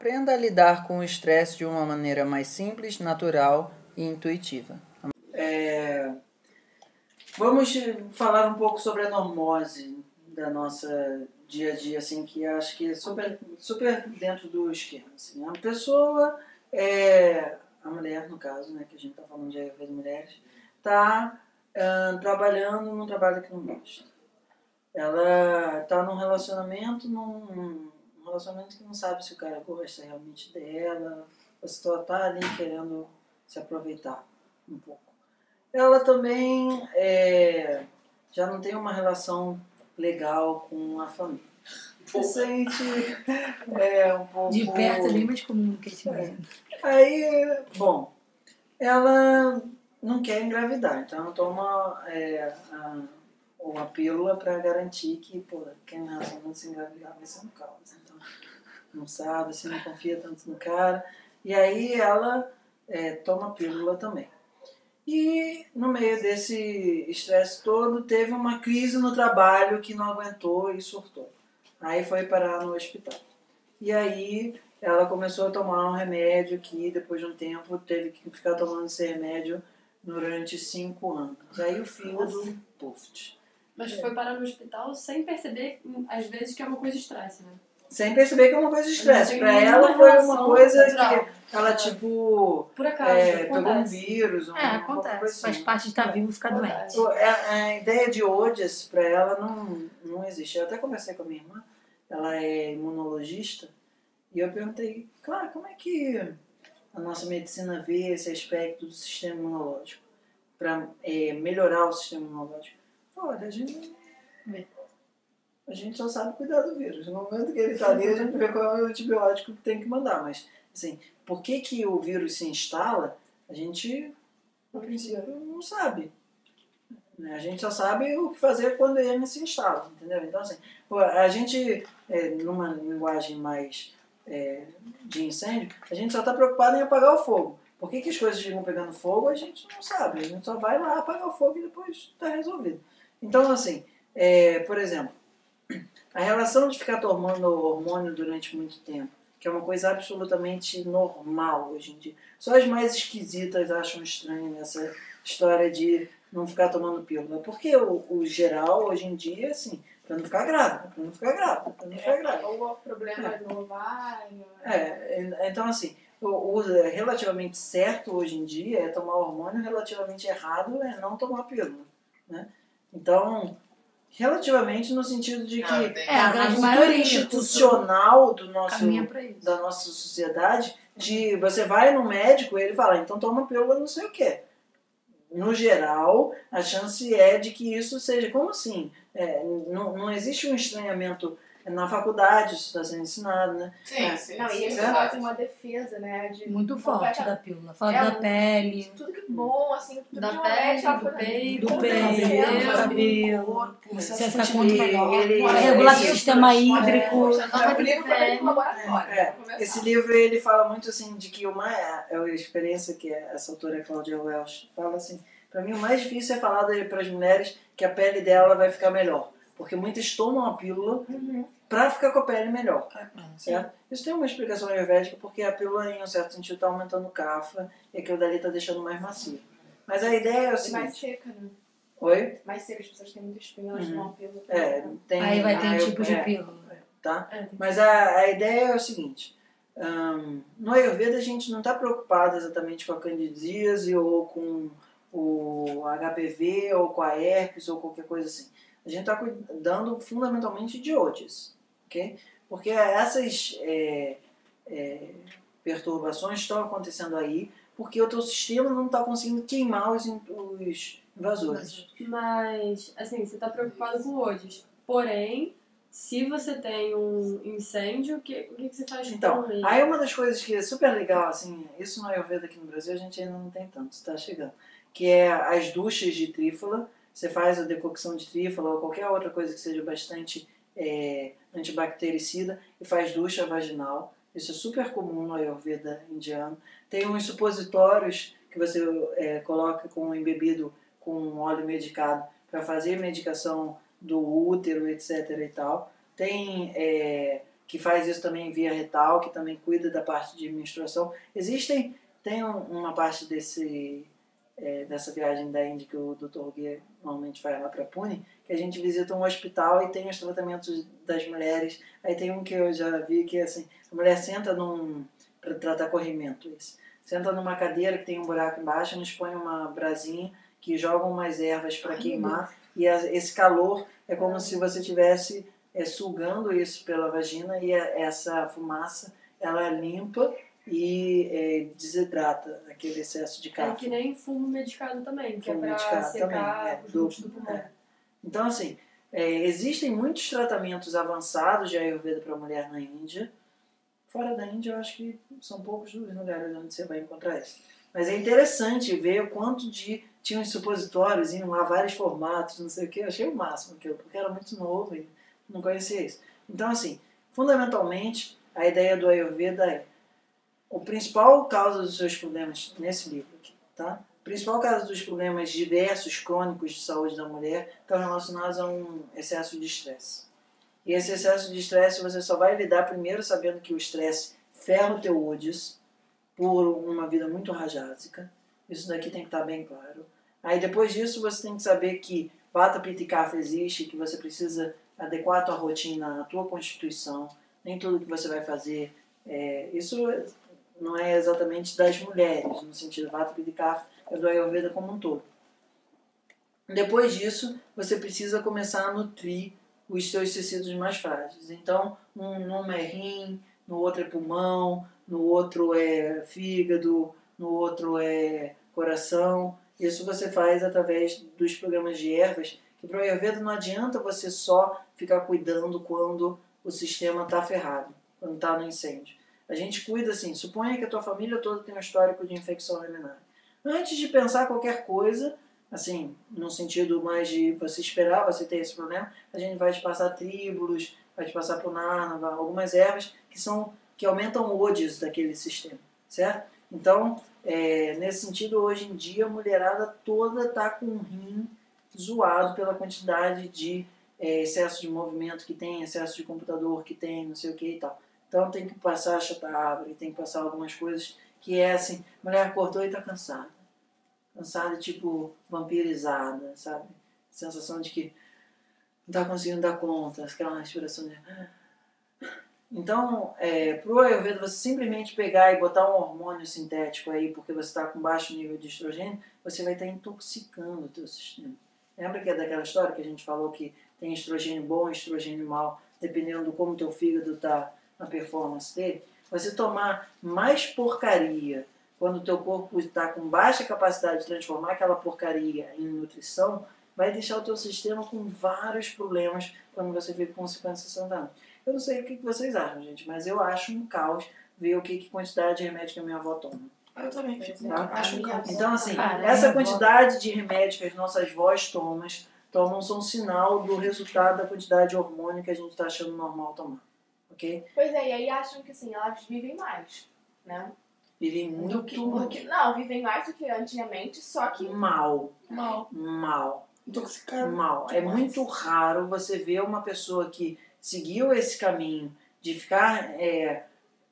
Aprenda a lidar com o estresse de uma maneira mais simples, natural e intuitiva. É, vamos falar um pouco sobre a normose da nossa dia a dia, assim, que acho que é super, super dentro do esquema. Assim. A pessoa, é, a mulher no caso, né, que a gente está falando de Ayurveda mulheres, está uh, trabalhando num trabalho que não gosta. Ela está num relacionamento, num relacionamento que não sabe se o cara gosta realmente dela, ou se está ali querendo se aproveitar um pouco. Ela também é, já não tem uma relação legal com a família. Se sente é, um pouco. De perto é bem mais comum do que a gente imagina. Aí, bom, ela não quer engravidar, então ela toma é, a, uma pílula para garantir que, pô, quem nasce não se engravidar vai ser um caos. Não sabe, assim, não confia tanto no cara. E aí ela é, toma pílula também. E no meio desse estresse todo, teve uma crise no trabalho que não aguentou e surtou. Aí foi parar no hospital. E aí ela começou a tomar um remédio que depois de um tempo teve que ficar tomando esse remédio durante cinco anos. Aí o fígado, puff. Mas foi parar no hospital sem perceber, às vezes, que é uma coisa de estresse, né? Sem perceber que é uma coisa de estresse. Pra ela foi uma coisa natural. que ela, tipo. Por acaso. É, pegou um vírus. Um, é, acontece. Assim. Faz parte de estar vivo e ficar doente. A, a, ideia de ODIAS pra ela não, não existe. Eu até conversei com a minha irmã, ela é imunologista, e eu perguntei, claro, como é que a nossa medicina vê esse aspecto do sistema imunológico? Para é, melhorar o sistema imunológico. Olha, a gente vê a gente só sabe cuidar do vírus. No momento que ele está ali, a gente vê qual é o antibiótico que tem que mandar. Mas, assim, por que, que o vírus se instala, a gente, no princípio, não sabe. Né? A gente só sabe o que fazer quando ele se instala, entendeu? Então, assim, a gente, é, numa linguagem mais é, de incêndio, a gente só está preocupado em apagar o fogo. Por que, que as coisas ficam pegando fogo, a gente não sabe. A gente só vai lá apagar o fogo e depois está resolvido. Então, assim, é, por exemplo, a relação de ficar tomando hormônio durante muito tempo, que é uma coisa absolutamente normal hoje em dia. Só as mais esquisitas acham estranho nessa história de não ficar tomando pílula. Porque o, o geral, hoje em dia, assim, para não ficar grávida, para não ficar grávida, para não ficar grávida. Ou problema é. no ovário. É, então assim, o, o, relativamente certo hoje em dia é tomar hormônio, relativamente errado é não tomar pílula. Né? Então, relativamente no sentido de que é, a, a cultura institucional do nosso, da nossa sociedade de você vai no médico e ele fala, então toma pílula não sei o quê. No geral, a chance é de que isso seja como assim? É, não, não existe um estranhamento na faculdade isso está sendo ensinado, né? Sim, é. sim. Não, e eles fazem uma defesa, né? De Muito forte da pílula. Fala é, da pele. Tudo que bom, assim, tudo da que pele, do peito, do peito, do cabelo. Você fica com regular o sistema hídrico. Esse livro ele fala muito assim de que uma é a experiência que essa autora Claudia Welsh fala assim, para mim o mais difícil é falar para as mulheres que a pele dela vai ficar melhor porque muitas tomam a pílula uhum. para ficar com a pele melhor. Ah, certo? Isso tem uma explicação ayurvédica, porque a pílula, em um certo sentido, está aumentando o cafa e aquilo dali está deixando mais macio. Mas a ideia é o seguinte. mais seca, né? Oi? Mais seca, as pessoas têm muito espinho, elas uhum. tomam pílula. É, tem, Aí vai ter tipo de pílula. Tá? É, Mas a, a ideia é o seguinte. Um, no Ayurveda a gente não está preocupado exatamente com a candidíase ou com o HPV ou com a herpes ou qualquer coisa assim a gente está cuidando fundamentalmente de odds, ok? Porque essas é, é, perturbações estão acontecendo aí porque o teu sistema não está conseguindo queimar os, os invasores. Mas, assim, você está preocupado com odds. Porém, se você tem um incêndio, o que, o que, você faz então, com ele? Aí uma das coisas que é super legal, assim, isso no Ayurveda aqui no Brasil a gente ainda não tem tanto, está chegando, que é as duchas de trífala, você faz a decocção de trífala ou qualquer outra coisa que seja bastante é, antibactericida e faz ducha vaginal. Isso é super comum no Ayurveda indiano. Tem uns supositórios que você é, coloca com embebido com óleo medicado para fazer medicação do útero, etc. e tal. Tem é, que faz isso também via retal, que também cuida da parte de menstruação. Existem, tem um, uma parte desse é, dessa viagem da Índia que o Dr. Gui normalmente vai lá para Pune, que a gente visita um hospital e tem os tratamentos das mulheres. Aí tem um que eu já vi que assim, a mulher senta num para tratar corrimento, isso. Senta numa cadeira que tem um buraco embaixo, nos põe uma brasinha que jogam umas ervas para queimar e a, esse calor é como se você tivesse é, sugando isso pela vagina e a, essa fumaça ela limpa e é, desidrata aquele excesso de É café. que nem fumo medicado também, que Fumo é medicado secar também, é, os do- dutos do pulmão. é. Então, assim, é, existem muitos tratamentos avançados de Ayurveda para mulher na Índia. Fora da Índia, eu acho que são poucos os lugares onde você vai encontrar isso. Mas é interessante ver o quanto de. Tinha uns supositórios, iam lá vários formatos, não sei o que. Eu achei o máximo aquilo, porque era muito novo e não conhecia isso. Então, assim, fundamentalmente, a ideia do Ayurveda é o principal causa dos seus problemas nesse livro aqui, tá? O principal causa dos problemas diversos crônicos de saúde da mulher estão relacionados a um excesso de estresse. E esse excesso de estresse você só vai lidar primeiro sabendo que o estresse ferra o teu odis por uma vida muito rajásica. Isso daqui tem que estar bem claro. Aí depois disso você tem que saber que Vata Pitta e Kapha existe, que você precisa adequar a tua rotina à tua constituição. Nem tudo que você vai fazer é, isso não é exatamente das mulheres, no sentido Vata Pitta é do Ayurveda como um todo. Depois disso, você precisa começar a nutrir os seus tecidos mais frágeis. Então, um, num é rim, no outro é pulmão, no outro é fígado, no outro é coração. Isso você faz através dos programas de ervas, que para o Ayurveda não adianta você só ficar cuidando quando o sistema está ferrado, quando está no incêndio. A gente cuida assim, suponha que a tua família toda tem um histórico de infecção urinária. Antes de pensar qualquer coisa, assim, no sentido mais de você esperar você ter esse problema, a gente vai te passar tríbulos, vai te passar punarva, algumas ervas que são que aumentam o odis daquele sistema, certo? Então, é, nesse sentido, hoje em dia a mulherada toda tá com o rim zoado pela quantidade de é, excesso de movimento que tem, excesso de computador que tem, não sei o que e tal. Então tem que passar a chatabre, tem que passar algumas coisas que é assim, mulher acordou e tá cansada. Cansada, tipo, vampirizada, sabe? Sensação de que não tá conseguindo dar conta, aquela respiração de... Então, é, pro Ayurveda, você simplesmente pegar e botar um hormônio sintético aí, porque você está com baixo nível de estrogênio, você vai estar intoxicando o teu sistema. Lembra que é daquela história que a gente falou que tem estrogênio bom e estrogênio mal, dependendo do como teu fígado está na performance dele? Você tomar mais porcaria quando o teu corpo está com baixa capacidade de transformar aquela porcaria em nutrição, vai deixar o teu sistema com vários problemas quando você fica com 50, 60 anos. Eu não sei o que vocês acham, gente, mas eu acho um caos ver o que, que quantidade de remédio que a minha avó toma. Eu também. Tá? Acho um caos. Então, assim, Caramba. essa quantidade de remédio que as nossas vós tomam, tomam são sinal do resultado da quantidade de hormônio que a gente está achando normal tomar. Ok? Pois é, e aí acham que assim, elas vivem mais, né? Vivem Do que, muito do que- não, vivem mais do que antigamente, só que mal. mal. Mal. Intoxicado. Mal. É muito raro você ver uma pessoa que seguiu esse caminho de ficar é,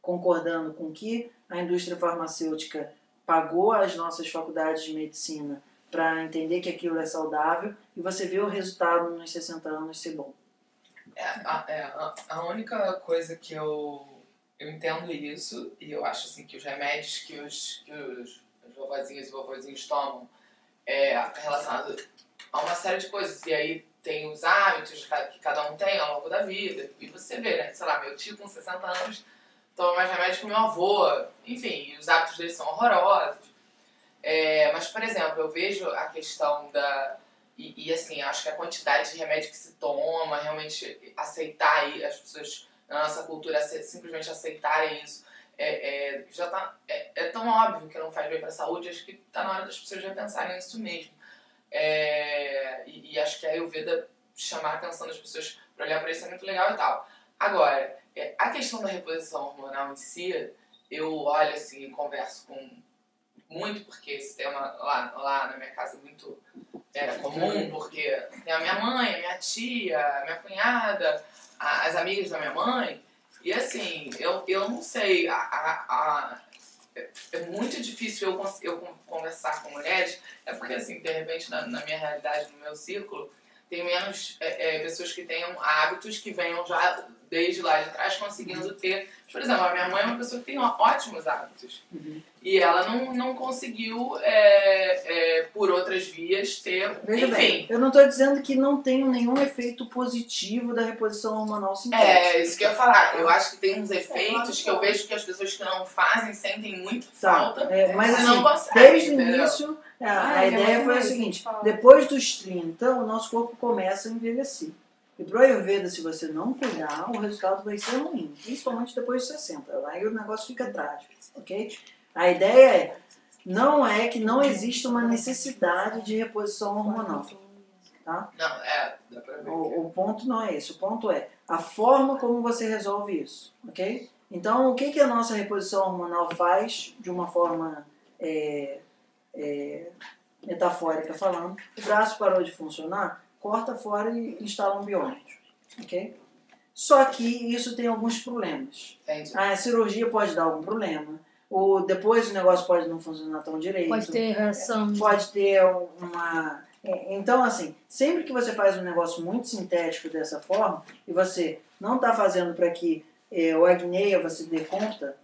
concordando com que a indústria farmacêutica pagou as nossas faculdades de medicina para entender que aquilo é saudável e você vê o resultado nos 60 anos ser bom. É, a, é, a- única coisa que eu, eu entendo isso, e eu acho assim que os remédios que os, que os, os e vovozinhos tomam é relacionado a uma série de coisas. E aí tem os hábitos que ca- que cada um tem ao longo da vida. E você vê, né? Sei lá, meu tio com 60 anos toma mais remédio que meu avô. Enfim, os hábitos dele são horrorosos. É, mas, por exemplo, eu vejo a questão da, e, e, assim, acho que a quantidade de remédio que se toma, realmente aceitar as pessoas na nossa cultura simplesmente aceitarem isso, é, é, já tá, é, é tão óbvio que não faz bem para a saúde, acho que tá na hora das pessoas já pensarem nisso mesmo. É, e, e acho que a Ayurveda chamar a atenção das pessoas para olhar para isso é muito legal e tal. Agora, é, a questão da reposição hormonal em si, eu olho assim e converso com muito, porque esse tema lá, lá na minha casa é muito era comum, porque tem a minha mãe, a minha tia, a minha cunhada, a- as amigas da minha mãe, E assim, eu, eu não sei, a, a, é- é muito difícil eu, eu con- conversar com mulheres, é porque assim, de repente na, na minha realidade, no meu círculo, tem menos é, é, pessoas que tenham hábitos que venham já desde lá de trás conseguindo ter. Por exemplo, a minha mãe é uma pessoa que tem ótimos hábitos. Uhum. E ela não, não conseguiu, é, é, por outras vias, ter. Veja enfim. bem, eu não estou dizendo que não tenha nenhum efeito positivo da reposição hormonal sintética. É, isso que eu ia falar. Eu acho que tem uns efeitos que eu vejo que as pessoas que não fazem sentem muita Tá, falta. é, mas assim, não conseguem, desde o início, a, Ah, a minha ideia mãe foi a seguinte: fala. depois dos 30, o nosso corpo começa a envelhecer. E pro Ayurveda, se você não cuidar, o resultado vai ser ruim, principalmente depois dos 60. Aí o negócio fica trágico, ok? A ideia é, não é que não exista uma necessidade de reposição hormonal. Não, é, dá pra ver. O, o ponto não é esse, o ponto é a forma como você resolve isso, ok? Então, o que, que a nossa reposição hormonal faz de uma forma é, é, metafórica falando? O braço parou de funcionar, corta fora e instala um biômetro, ok? Só que isso tem alguns problemas. Entendi. A cirurgia pode dar algum problema, ou depois o negócio pode não funcionar tão direito Pode ter reação. pode ter uma. é, Então, assim, sempre que você faz um negócio muito sintético dessa forma, e você não está fazendo para que é, o agneia você dê conta,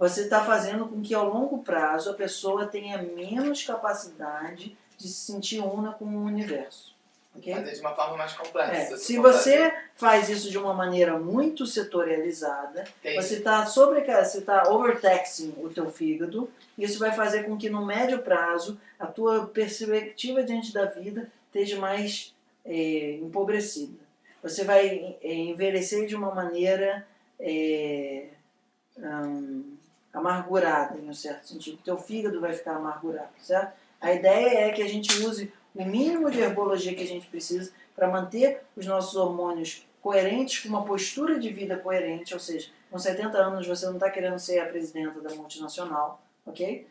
você está fazendo com que ao longo prazo a pessoa tenha menos capacidade de se sentir una com o universo. ok? Fazer de uma forma mais complexa. É, se você faz isso de uma maneira muito setorializada, fazer. você está sobre, você tá overtaxing o teu fígado. Isso vai fazer com que no médio prazo a tua perspectiva diante da vida esteja mais é, empobrecida. Você vai é, envelhecer de uma maneira é, hum, amargurada, em um certo sentido. Teu fígado vai ficar amargurado, certo? A ideia é que a gente use o mínimo de herbologia que a gente precisa para manter os nossos hormônios coerentes, com uma postura de vida coerente, ou seja, com 70 anos você não está querendo ser a presidenta da multinacional, ok?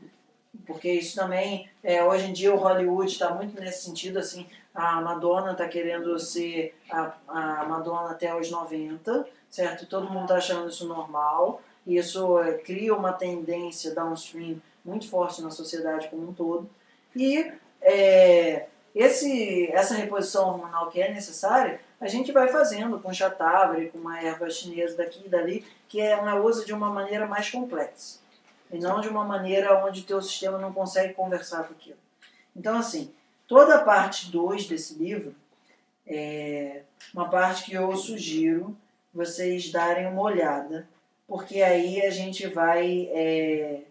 Porque isso também, é, hoje em dia o Hollywood está muito nesse sentido, assim, a Madonna está querendo ser a, a Madonna até os 90, certo? Todo mundo está achando isso normal, e isso cria uma tendência downstream muito forte na sociedade como um todo. E é, esse, essa reposição hormonal que é necessária, a gente vai fazendo com chatabre, com uma erva chinesa daqui e dali, que é uma usa de uma maneira mais complexa. E não de uma maneira onde o teu sistema não consegue conversar com aquilo. Então, assim, toda a parte 2 desse livro é uma parte que eu sugiro vocês darem uma olhada, porque aí a gente vai é,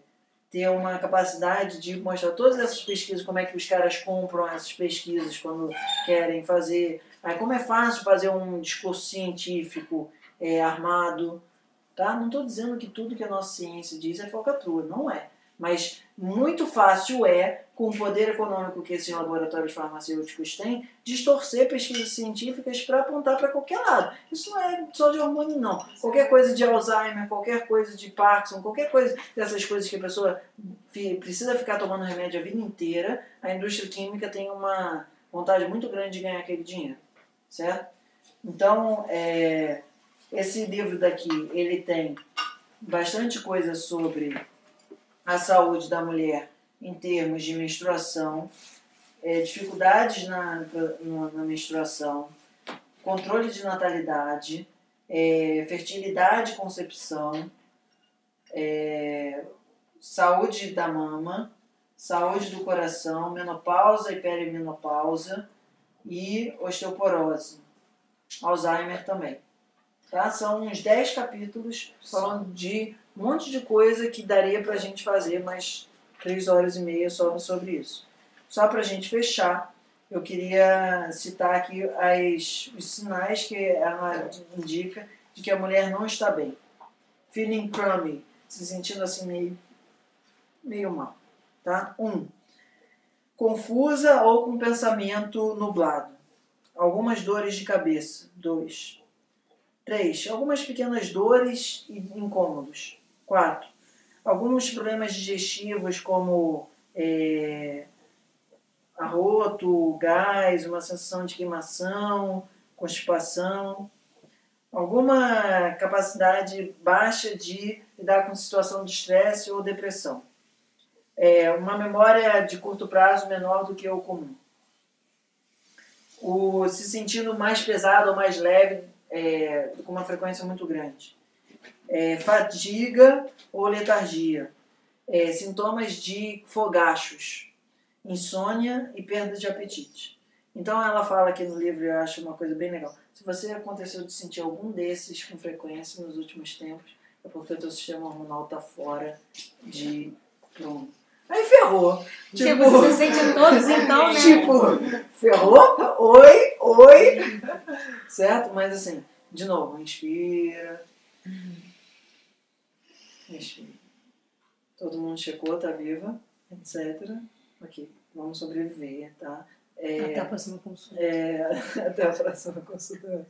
ter uma capacidade de mostrar todas essas pesquisas, como é que os caras compram essas pesquisas quando querem fazer. Aí como é fácil fazer um discurso científico é, armado, tá? Não estou dizendo que tudo que a nossa ciência diz é falcatrua, não é. Mas muito fácil é, com o poder econômico que esses laboratórios farmacêuticos têm, distorcer pesquisas científicas para apontar para qualquer lado. Isso não é só de hormônio, não. Qualquer coisa de Alzheimer, qualquer coisa de Parkinson, qualquer coisa dessas coisas que a pessoa precisa ficar tomando remédio a vida inteira, a indústria química tem uma vontade muito grande de ganhar aquele dinheiro, certo? Então, é, esse livro daqui, ele tem bastante coisa sobre a saúde da mulher em termos de menstruação, é, dificuldades na, na, na menstruação, controle de natalidade, é, fertilidade e concepção, é, saúde da mama, saúde do coração, menopausa e perimenopausa e osteoporose. Alzheimer também. Tá? São uns 10 capítulos falando de um monte de coisa que daria pra gente fazer mais 3 horas e meia só sobre isso. Só pra gente fechar, eu queria citar aqui as, os sinais que ela indica de que a mulher não está bem. Feeling crummy, se sentindo assim meio, meio mal. Tá? Um, confusa ou com pensamento nublado. Algumas dores de cabeça. Dois. Três, algumas pequenas dores e incômodos. Quatro, alguns problemas digestivos como é, arroto, gás, uma sensação de queimação, constipação. alguma capacidade baixa de lidar com situação de estresse ou depressão. É, uma memória de curto prazo menor do que o comum. O se sentindo mais pesado ou mais leve é, com uma frequência muito grande. É, fadiga ou letargia. É, sintomas de fogachos, insônia e perda de apetite. Então ela fala aqui no livro, eu acho uma coisa bem legal. Se você aconteceu de sentir algum desses com frequência nos últimos tempos, é porque o teu sistema hormonal está fora de prumo. Aí ferrou. Tipo, você sente todos então, né? Tipo, ferrou? Oi, oi. Certo? Mas assim, de novo, inspira. Inspira. Todo mundo checou, tá viva, etc. Ok, vamos sobreviver, tá? É, Até a próxima consulta. é, até a próxima consulta.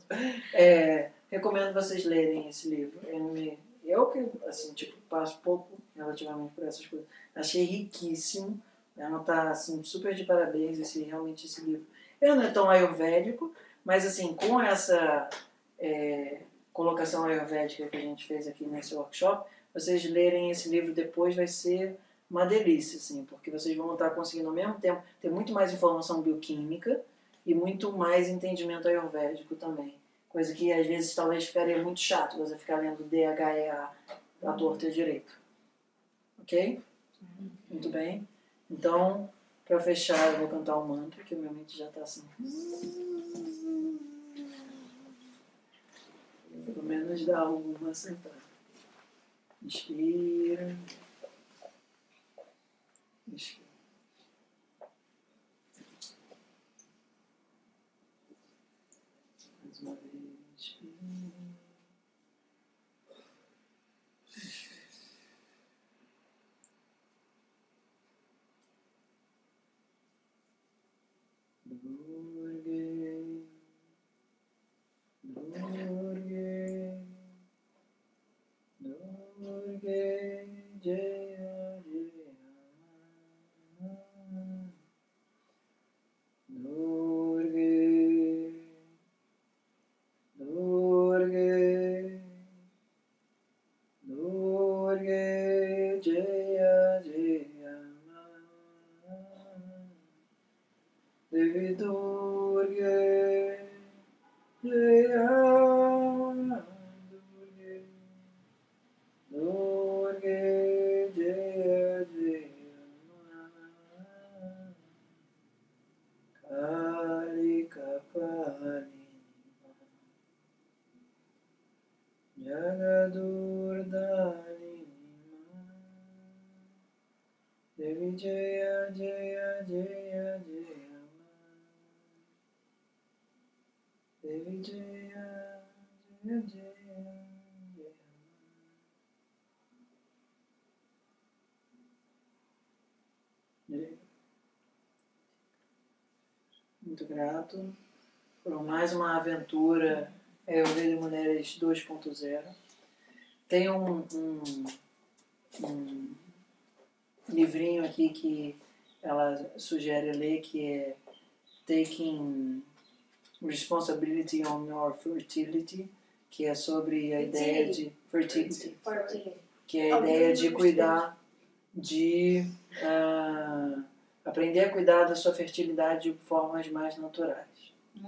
É, recomendo vocês lerem esse livro. Eu, me, eu que, assim, tipo, passo pouco relativamente por essas coisas. Achei riquíssimo. Ela tá, assim, super de parabéns, esse, realmente, esse livro. Ele não é tão ayurvédico, mas, assim, com essa é, colocação ayurvédica que a gente fez aqui nesse workshop, vocês lerem esse livro depois vai ser uma delícia, assim, porque vocês vão estar conseguindo ao mesmo tempo ter muito mais informação bioquímica e muito mais entendimento ayurvédico também. Coisa que às vezes talvez ficaria muito chato você ficar lendo DHEA à torta e direito. Ok? Muito bem. Então, para fechar, eu vou cantar um mantra, que minha mente já está assim. Pelo menos dá alguma sentada. Inspira. Inspira. Mais uma vez. Inspira. dans Muito grato por mais uma aventura Ayurveda Mulheres 2.0. Tem um, um, um livrinho aqui que ela sugere ler que é Taking Responsibility on Your Fertility, que é sobre a ideia de fertility, que é a ideia de cuidar, de ah, aprender a cuidar da sua fertilidade de formas mais naturais.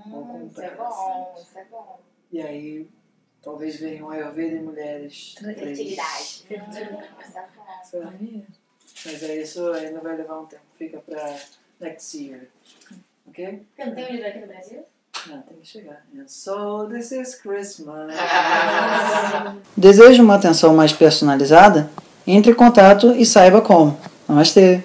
Com Isso é bom, isso é bom. E aí, talvez venham Ayurveda e mulheres. Fertilidade. Isso é. Certo? Mas é isso, ainda vai levar um tempo. Fica pra next year. Ok? Porque não tem um livro aqui no Brasil? Tem que chegar. This is Christmas. Deseja uma atenção mais personalizada? Entre em contato e saiba como. Namastê!